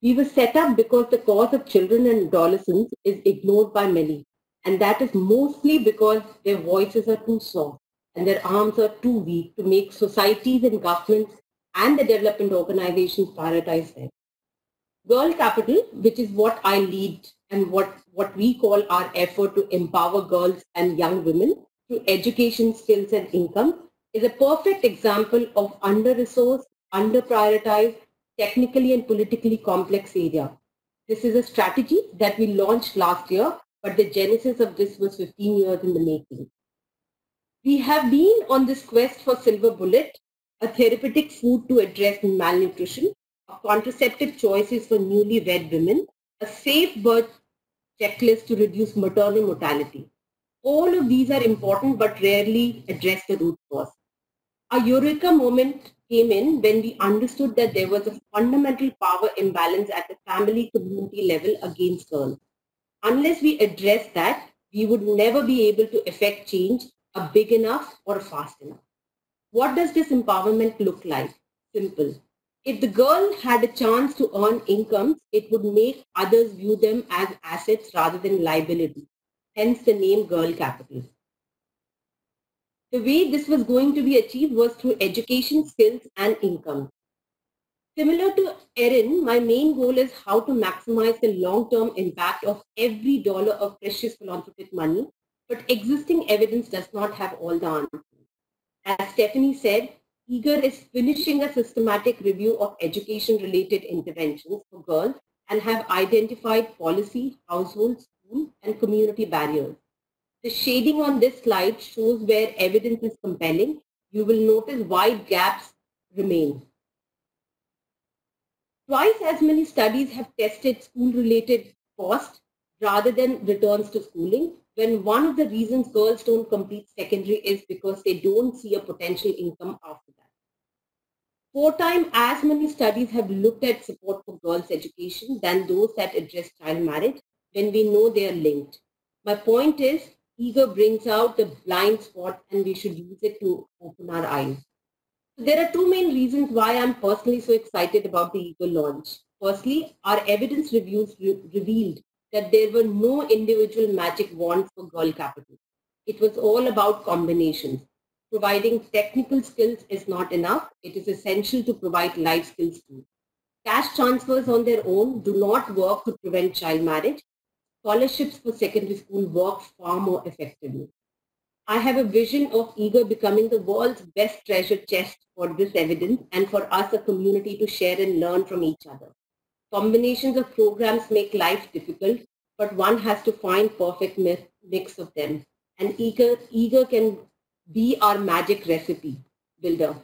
We were set up because the cause of children and adolescents is ignored by many, and that is mostly because their voices are too soft and their arms are too weak to make societies and governments and the development organizations prioritize them. Girl Capital, which is what I lead and what, what we call our effort to empower girls and young women through education, skills and income, is a perfect example of under-resourced, under-prioritized, technically and politically complex area. This is a strategy that we launched last year, but the genesis of this was 15 years in the making. We have been on this quest for Silver Bullet, a therapeutic food to address malnutrition contraceptive choices for newly wed women, a safe birth checklist to reduce maternal mortality. All of these are important but rarely address the root cause. A eureka moment came in when we understood that there was a fundamental power imbalance at the family community level against girls. Unless we address that, we would never be able to effect change a big enough or fast enough. What does this empowerment look like? Simple. If the girl had a chance to earn incomes, it would make others view them as assets rather than liability, hence the name Girl Capital. The way this was going to be achieved was through education, skills and income. Similar to Erin, my main goal is how to maximize the long-term impact of every dollar of precious philanthropic money, but existing evidence does not have all the answers. As Stephanie said, EGER is finishing a systematic review of education-related interventions for girls and have identified policy, household, school, and community barriers. The shading on this slide shows where evidence is compelling. You will notice wide gaps remain. Twice as many studies have tested school-related costs rather than returns to schooling, when one of the reasons girls don't complete secondary is because they don't see a potential income after. Four times as many studies have looked at support for girls' education than those that address child marriage when we know they are linked. My point is, EGER brings out the blind spot and we should use it to open our eyes. There are two main reasons why I'm personally so excited about the EGER launch. Firstly, our evidence reviews re revealed that there were no individual magic wands for girl capital. It was all about combinations providing technical skills is not enough. It is essential to provide life skills too. Cash transfers on their own do not work to prevent child marriage. Scholarships for secondary school work far more effectively. I have a vision of EGER becoming the world's best treasure chest for this evidence and for us a community to share and learn from each other. Combinations of programs make life difficult, but one has to find perfect mix of them. And EGER, EGER can be our magic recipe builder.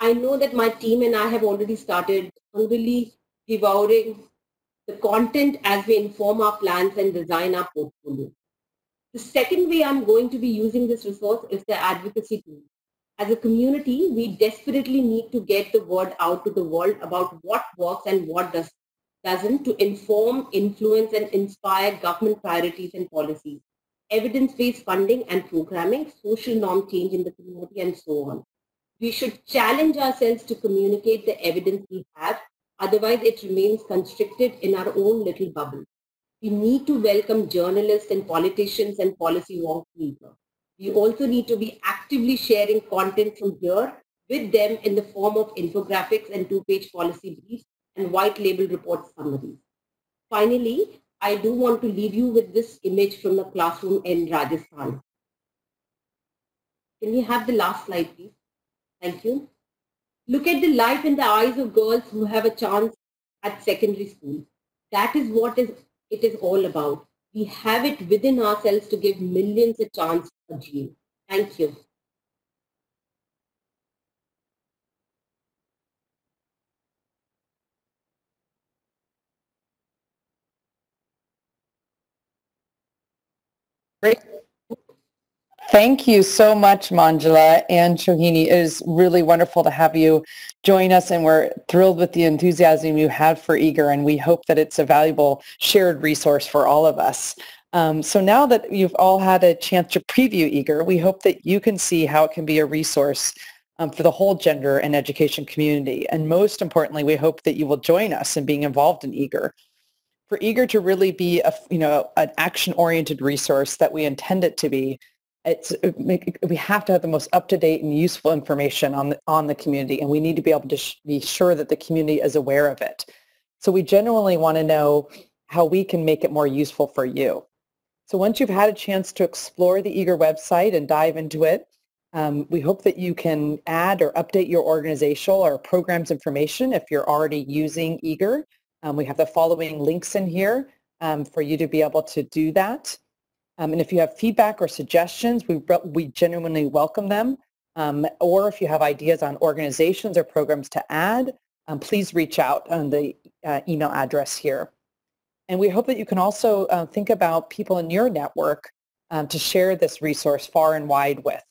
I know that my team and I have already started hungrily devouring the content as we inform our plans and design our portfolio. The second way I'm going to be using this resource is the advocacy tool. As a community, we desperately need to get the word out to the world about what works and what does, doesn't to inform, influence, and inspire government priorities and policies, evidence-based funding and programming, social norm change in the community, and so on. We should challenge ourselves to communicate the evidence we have, otherwise it remains constricted in our own little bubble. We need to welcome journalists and politicians and policy wonks we also need to be actively sharing content from here with them in the form of infographics and two-page policy briefs and white label report summaries. Finally, I do want to leave you with this image from the classroom in Rajasthan. Can we have the last slide, please? Thank you. Look at the life in the eyes of girls who have a chance at secondary school. That is what is, it is all about. We have it within ourselves to give millions a chance to achieve. Thank you. Great. Thank you so much, Manjula and Sohini. It is really wonderful to have you join us, and we're thrilled with the enthusiasm you have for EGER, and we hope that it's a valuable shared resource for all of us. Um, so now that you've all had a chance to preview EGER, we hope that you can see how it can be a resource um, for the whole gender and education community. And most importantly, we hope that you will join us in being involved in EGER. For EGER to really be a, you know, an action-oriented resource that we intend it to be, it's, we have to have the most up-to-date and useful information on the, on the community, and we need to be able to be sure that the community is aware of it. So we genuinely want to know how we can make it more useful for you. So once you've had a chance to explore the EGER website and dive into it, um, we hope that you can add or update your organizational or programs information if you're already using EGER. Um, we have the following links in here um, for you to be able to do that. Um, and if you have feedback or suggestions, we, we genuinely welcome them. Um, or if you have ideas on organizations or programs to add, um, please reach out on the uh, email address here. And we hope that you can also uh, think about people in your network um, to share this resource far and wide with.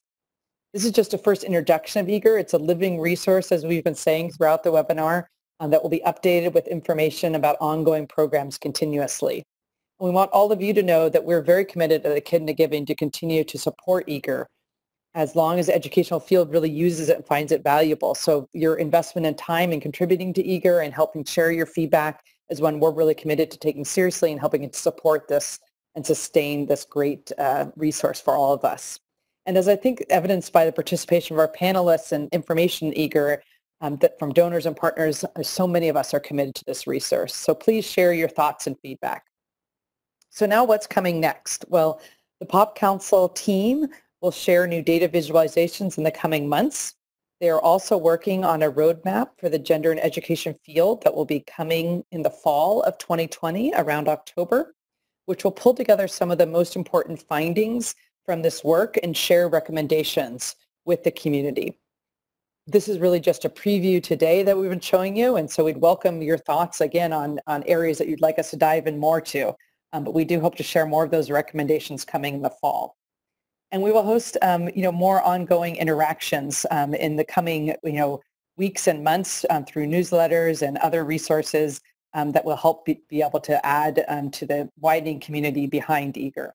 This is just a first introduction of EGER. It's a living resource, as we've been saying throughout the webinar, um, that will be updated with information about ongoing programs continuously. We want all of you to know that we're very committed at Echidna Giving to continue to support EGER as long as the educational field really uses it and finds it valuable. So your investment in time in contributing to EGER and helping share your feedback is one we're really committed to taking seriously and helping to support this and sustain this great uh, resource for all of us. And as I think evidenced by the participation of our panelists and information EGER um, that from donors and partners, uh, so many of us are committed to this resource. So please share your thoughts and feedback. So now what's coming next? Well, the POP Council team will share new data visualizations in the coming months. They are also working on a roadmap for the gender and education field that will be coming in the fall of 2020 around October, which will pull together some of the most important findings from this work and share recommendations with the community. This is really just a preview today that we've been showing you, and so we'd welcome your thoughts again on, on areas that you'd like us to dive in more to. Um, but we do hope to share more of those recommendations coming in the fall. And we will host, um, you know, more ongoing interactions um, in the coming, you know, weeks and months um, through newsletters and other resources um, that will help be, be able to add um, to the widening community behind EGER.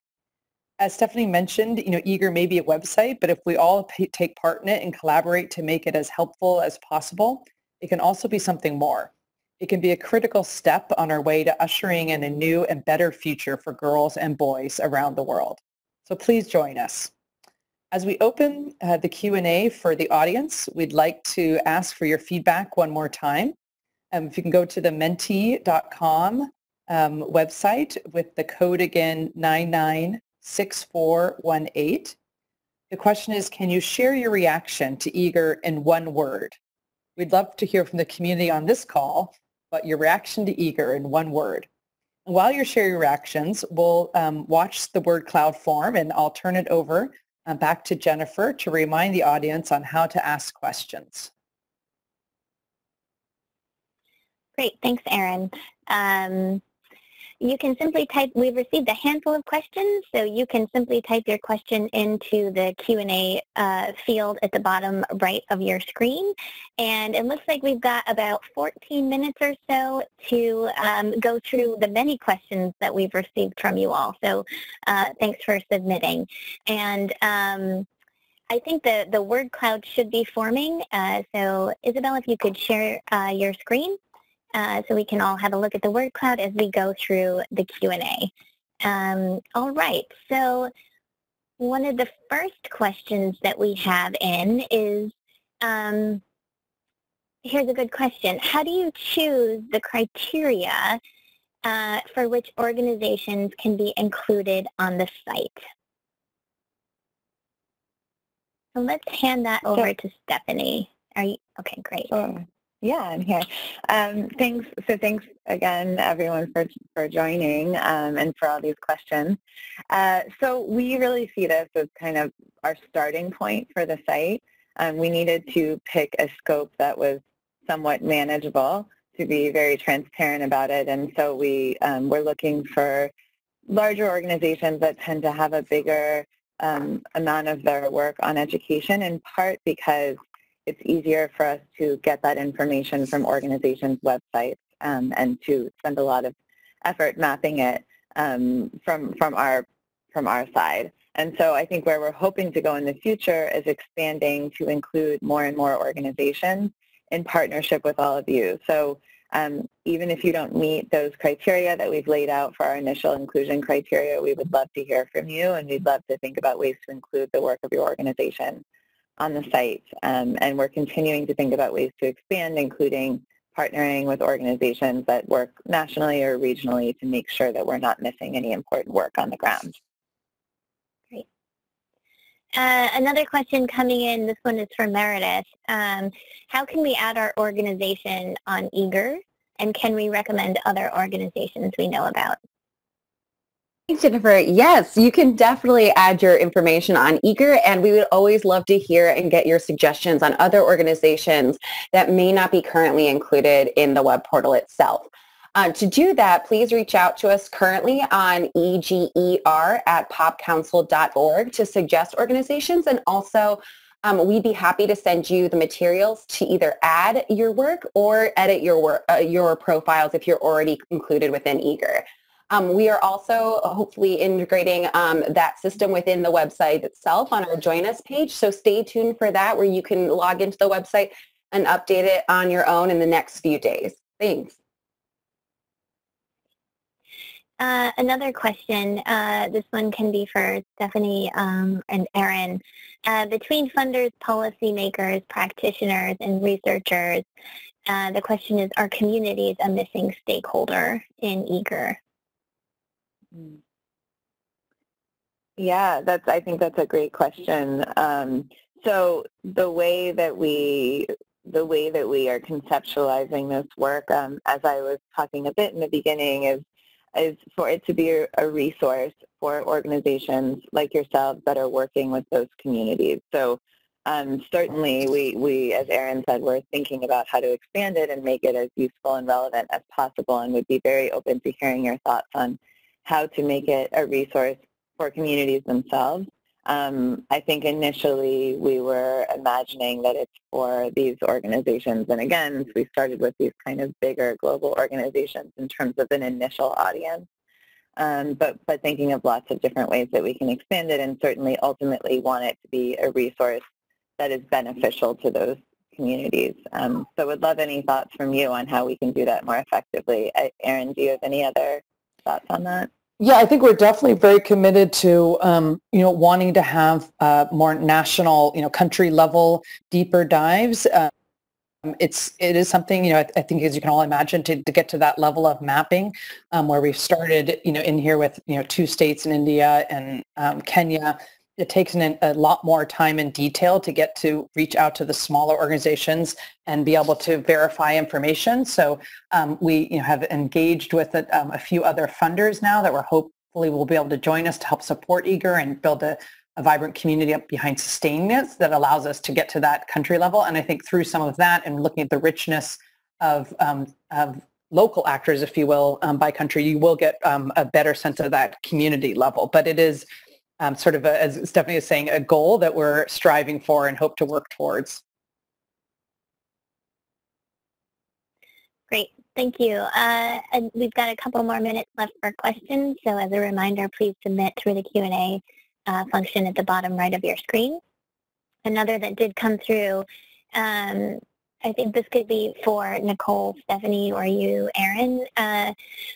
As Stephanie mentioned, you know, EGER may be a website, but if we all take part in it and collaborate to make it as helpful as possible, it can also be something more. It can be a critical step on our way to ushering in a new and better future for girls and boys around the world. So please join us. As we open uh, the Q&A for the audience, we'd like to ask for your feedback one more time. Um, if you can go to the menti.com um, website with the code again 996418. The question is, can you share your reaction to EGER in one word? We'd love to hear from the community on this call, but your reaction to EGER in one word. While you're sharing your reactions, we'll um, watch the word cloud form and I'll turn it over uh, back to Jennifer to remind the audience on how to ask questions. Great, thanks, Erin. Um, you can simply type, we've received a handful of questions, so you can simply type your question into the Q&A uh, field at the bottom right of your screen. And it looks like we've got about 14 minutes or so to um, go through the many questions that we've received from you all. So uh, thanks for submitting. And um, I think the, the word cloud should be forming. Uh, so Isabel, if you could share uh, your screen uh, so we can all have a look at the word cloud as we go through the Q&A. Um, all right, so one of the first questions that we have in is, um, here's a good question. How do you choose the criteria uh, for which organizations can be included on the site? So let's hand that over to Stephanie. Are you, okay, great. Sure. Yeah, I'm here. Um, thanks. So thanks again, everyone, for for joining um, and for all these questions. Uh, so we really see this as kind of our starting point for the site. Um, we needed to pick a scope that was somewhat manageable to be very transparent about it, and so we um, we're looking for larger organizations that tend to have a bigger um, amount of their work on education, in part because it's easier for us to get that information from organizations' websites um, and to spend a lot of effort mapping it um, from from our from our side. And so I think where we're hoping to go in the future is expanding to include more and more organizations in partnership with all of you. So um, even if you don't meet those criteria that we've laid out for our initial inclusion criteria, we would love to hear from you and we'd love to think about ways to include the work of your organization on the site. Um, and we're continuing to think about ways to expand, including partnering with organizations that work nationally or regionally to make sure that we're not missing any important work on the ground. Great. Uh, another question coming in, this one is for Meredith. Um, how can we add our organization on EGER? And can we recommend other organizations we know about? Jennifer, yes, you can definitely add your information on EGER and we would always love to hear and get your suggestions on other organizations that may not be currently included in the web portal itself. Uh, to do that, please reach out to us currently on eger at popcouncil.org to suggest organizations and also um, we'd be happy to send you the materials to either add your work or edit your work, uh, your profiles if you're already included within EGER. Um, we are also hopefully integrating um, that system within the website itself on our Join Us page. So stay tuned for that where you can log into the website and update it on your own in the next few days. Thanks. Uh, another question, uh, this one can be for Stephanie um, and Erin. Uh, between funders, policymakers, practitioners, and researchers, uh, the question is, are communities a missing stakeholder in EGER? Yeah, that's. I think that's a great question. Um, so the way that we the way that we are conceptualizing this work, um, as I was talking a bit in the beginning, is is for it to be a resource for organizations like yourselves that are working with those communities. So um, certainly we, we, as Erin said, we're thinking about how to expand it and make it as useful and relevant as possible and would be very open to hearing your thoughts on how to make it a resource for communities themselves. Um, I think initially we were imagining that it's for these organizations. And again, we started with these kind of bigger global organizations in terms of an initial audience. Um, but, but thinking of lots of different ways that we can expand it and certainly ultimately want it to be a resource that is beneficial to those communities. Um, so would love any thoughts from you on how we can do that more effectively. Erin, do you have any other thoughts on that? Yeah, I think we're definitely very committed to, um, you know, wanting to have uh, more national, you know, country level deeper dives. Uh, it's it is something you know I, I, think as you can all imagine to, to get to that level of mapping um, where we've started you know in here with you know two states in India and um, Kenya it takes an, a lot more time and detail to get to reach out to the smaller organizations and be able to verify information. So um, we you know, have engaged with a, um, a, few other funders now that we're hopefully will be able to join us to help support EGER and build a, a vibrant community up behind sustaining that allows us to get to that country level. And I think through some of that and looking at the richness of, um, of local actors, if you will, um, by country, you will get um, a better sense of that community level. But it is um, sort of, a, as Stephanie is saying, a goal that we're striving for and hope to work towards. Great, thank you. Uh, and we've got a couple more minutes left for questions. So as a reminder, please submit through the Q&A uh, function at the bottom right of your screen. Another that did come through, um, I think this could be for Nicole, Stephanie, or you, Erin. Uh,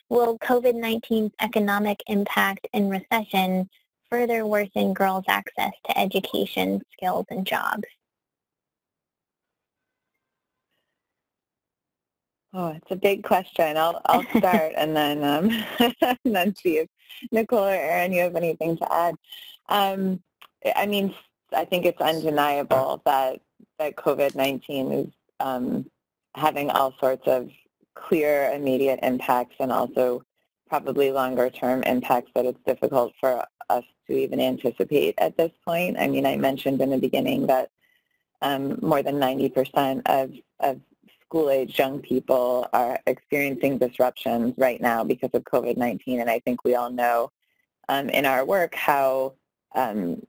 will COVID-19's economic impact and recession further worsen girls' access to education, skills, and jobs? Oh, it's a big question. I'll I'll start and then um, and then see if Nicole or Erin, you have anything to add. Um, I mean, I think it's undeniable that that COVID-19 is um, having all sorts of clear, immediate impacts and also probably longer term impacts that it's difficult for us to even anticipate at this point. I mean, I mentioned in the beginning that um, more than 90% of, of school-age young people are experiencing disruptions right now because of COVID-19, and I think we all know um, in our work how um,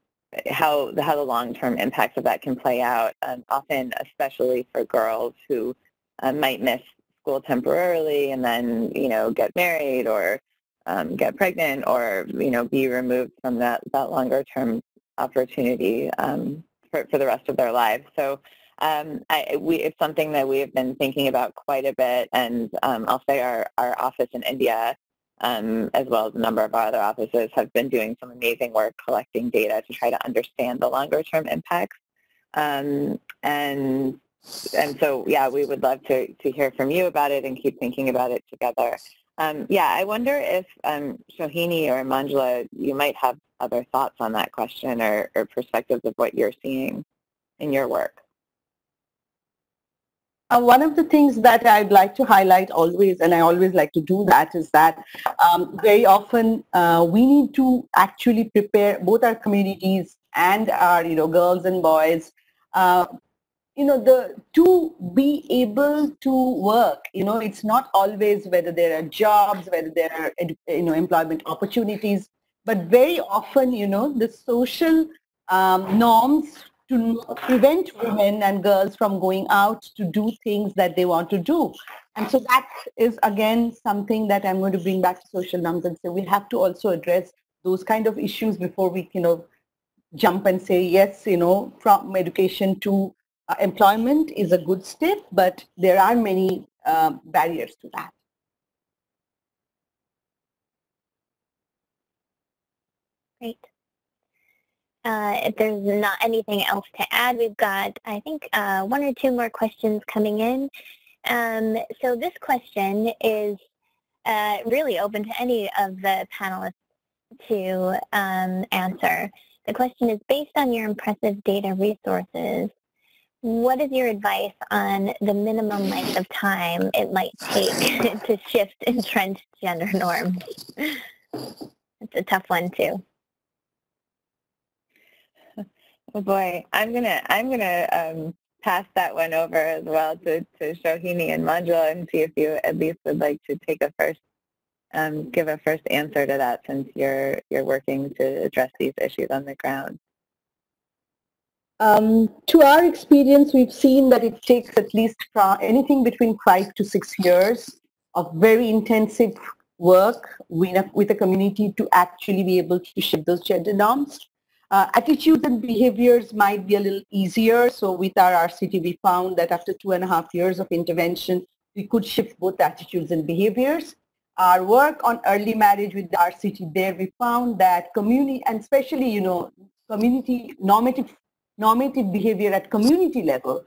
how how the long-term impacts of that can play out. Um, often, especially for girls who uh, might miss school temporarily and then you know get married or um, get pregnant or you know be removed from that that longer-term opportunity um, for for the rest of their lives. So um, I, we, it's something that we have been thinking about quite a bit, and um, I'll say our, our office in India, um, as well as a number of our other offices, have been doing some amazing work collecting data to try to understand the longer-term impacts. Um, and and so, yeah, we would love to, to hear from you about it and keep thinking about it together. Um, yeah, I wonder if um, Sohini or Manjula, you might have other thoughts on that question or, or perspectives of what you're seeing in your work. Uh, one of the things that I'd like to highlight always, and I always like to do that, is that um, very often uh, we need to actually prepare both our communities and our, you know, girls and boys, uh, you know, the to be able to work. You know, it's not always whether there are jobs, whether there are, you know, employment opportunities, but very often, you know, the social um, norms to prevent women and girls from going out to do things that they want to do. And so that is again something that I'm going to bring back to social norms and say we have to also address those kind of issues before we you know jump and say yes, you know, from education to employment is a good step, but there are many uh, barriers to that. Great. Uh, if there's not anything else to add, we've got, I think, uh, one or two more questions coming in. Um, so this question is uh, really open to any of the panelists to um, answer. The question is, based on your impressive data resources, what is your advice on the minimum length of time it might take to shift entrenched gender norms? It's a tough one too. Oh boy, I'm gonna I'm gonna um, pass that one over as well to, to Sohini and Manjula and see if you at least would like to take a first um, give a first answer to that since you're you're working to address these issues on the ground. Um, to our experience, we've seen that it takes at least anything between five to six years of very intensive work with a, community to actually be able to shift those gender norms. Uh, attitudes and behaviors might be a little easier. So with our RCT, we found that after two and a half years of intervention, we could shift both attitudes and behaviors. Our work on early marriage with the RCT there, we found that community, and especially, you know, community normative, normative behavior at community level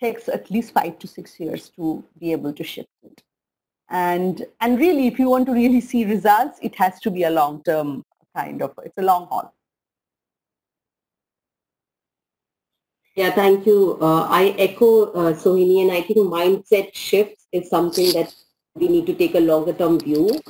takes at least five to six years to be able to shift it. And, and really, if you want to really see results, it has to be a long-term kind of, it's a long haul. Yeah, thank you. Uh, I echo uh, Sohini, and I think mindset shifts is something that we need to take a longer term view.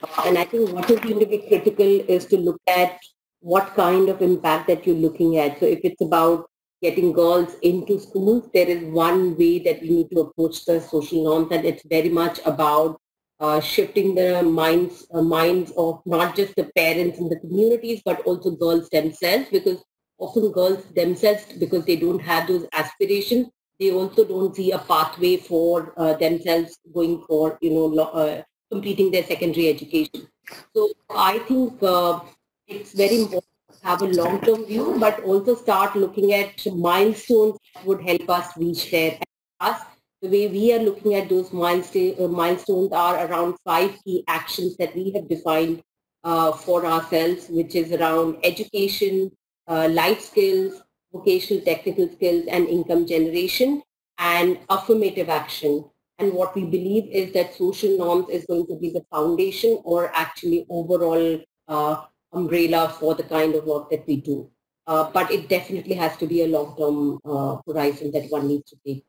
Uh, and I think what is going to be critical is to look at what kind of impact that you're looking at. So if it's about getting girls into schools, there is one way that we need to approach the social norms and it's very much about uh, shifting the minds uh, minds of not just the parents and the communities, but also girls themselves because often girls themselves, because they don't have those aspirations, they also don't see a pathway for uh, themselves going for, you know, uh, completing their secondary education. So I think uh, it's very important to have a long-term view, but also start looking at milestones that would help us reach there. Us, the way we are looking at those uh, milestones are around five key actions that we have defined uh, for ourselves, which is around education, uh, life skills, vocational technical skills, and income generation, and affirmative action. And what we believe is that social norms is going to be the foundation or actually overall uh, umbrella for the kind of work that we do. Uh, but it definitely has to be a long-term uh, horizon that one needs to take.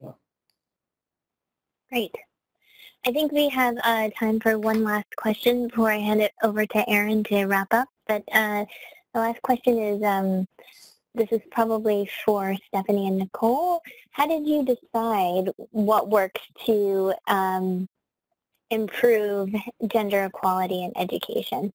Yeah. Great. I think we have uh, time for one last question before I hand it over to Erin to wrap up. But uh, the last question is, um, this is probably for Stephanie and Nicole. How did you decide what works to um, improve gender equality in education?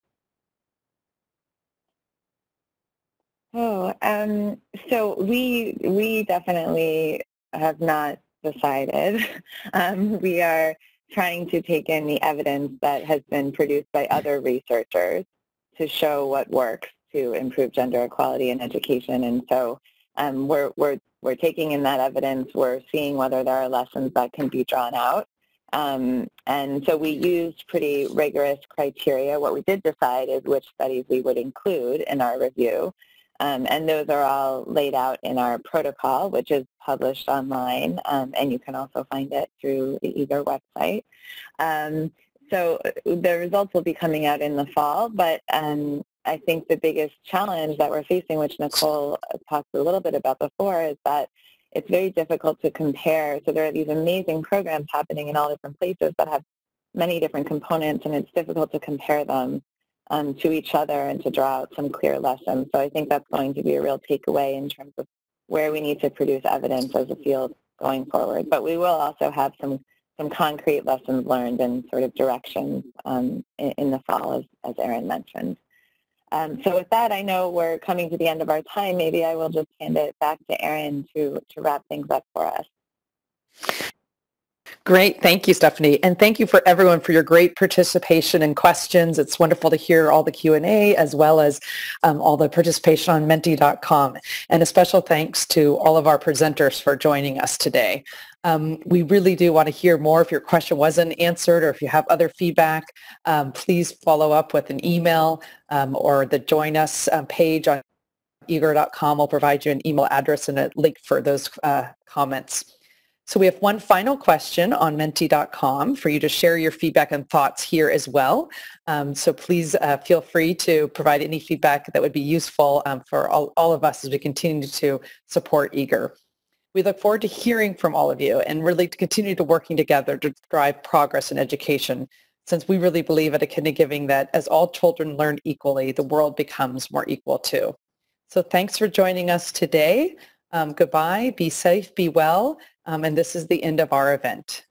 Oh, um, so we we definitely have not decided. Um, we are trying to take in the evidence that has been produced by other researchers to show what works to improve gender equality in education. And so um, we're, we're, we're taking in that evidence. We're seeing whether there are lessons that can be drawn out. Um, and so we used pretty rigorous criteria. What we did decide is which studies we would include in our review. Um, and those are all laid out in our protocol, which is published online, um, and you can also find it through the EGER website. Um, so the results will be coming out in the fall, but um, I think the biggest challenge that we're facing, which Nicole talked a little bit about before, is that it's very difficult to compare. So there are these amazing programs happening in all different places that have many different components, and it's difficult to compare them um, to each other and to draw out some clear lessons. So I think that's going to be a real takeaway in terms of where we need to produce evidence as a field going forward. But we will also have some some concrete lessons learned and sort of directions um, in, in, the fall, as, as Erin mentioned. Um, so with that, I know we're coming to the end of our time. Maybe I will just hand it back to Erin to, to wrap things up for us. Great. Thank you, Stephanie. And thank you for everyone for your great participation and questions. It's wonderful to hear all the Q&A as well as um, all the participation on Menti.com. And a special thanks to all of our presenters for joining us today. Um, we really do want to hear more if your question wasn't answered or if you have other feedback. Um, please follow up with an email um, or the Join Us um, page on eager.com will provide you an email address and a link for those uh, comments. So we have one final question on menti.com for you to share your feedback and thoughts here as well. Um, so please uh, feel free to provide any feedback that would be useful um, for all, all of us as we continue to support EGER. We look forward to hearing from all of you and really to continue to working together to drive progress in education since we really believe at Echidna Giving that as all children learn equally, the world becomes more equal too. So thanks for joining us today. Um, goodbye, be safe, be well, um, and this is the end of our event.